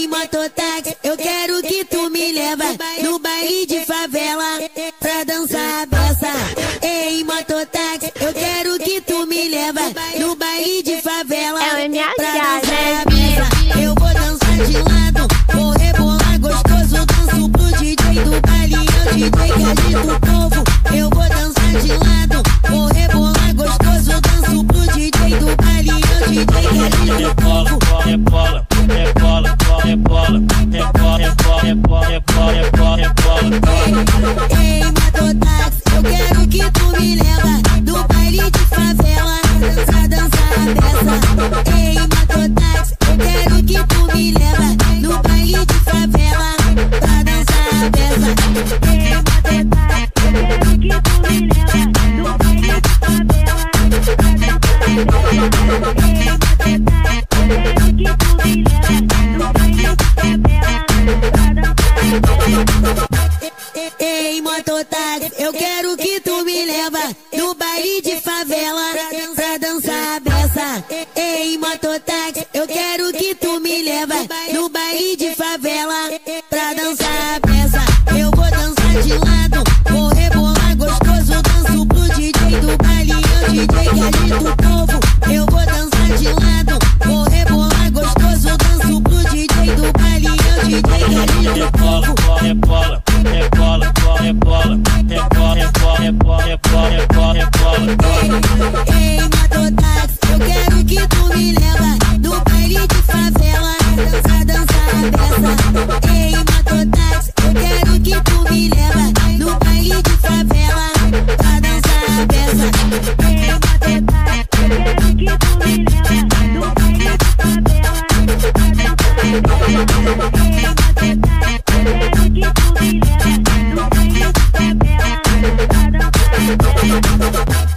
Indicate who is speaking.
Speaker 1: em mototáxi. Eu quero que tu me leva no baile de favela pra dançar a beça. Em mototáxi, eu quero que tu me leva no baile de favela pra dançar a beça. Eu vou dançar de lado, vou rebolar gostoso, danço pro DJ do baile, é o DJ que agita o Eu quero que tu me leva no baile de favela pra dançar a beça. Ei, mototáxi, eu quero que tu me leva no baile de Thank you.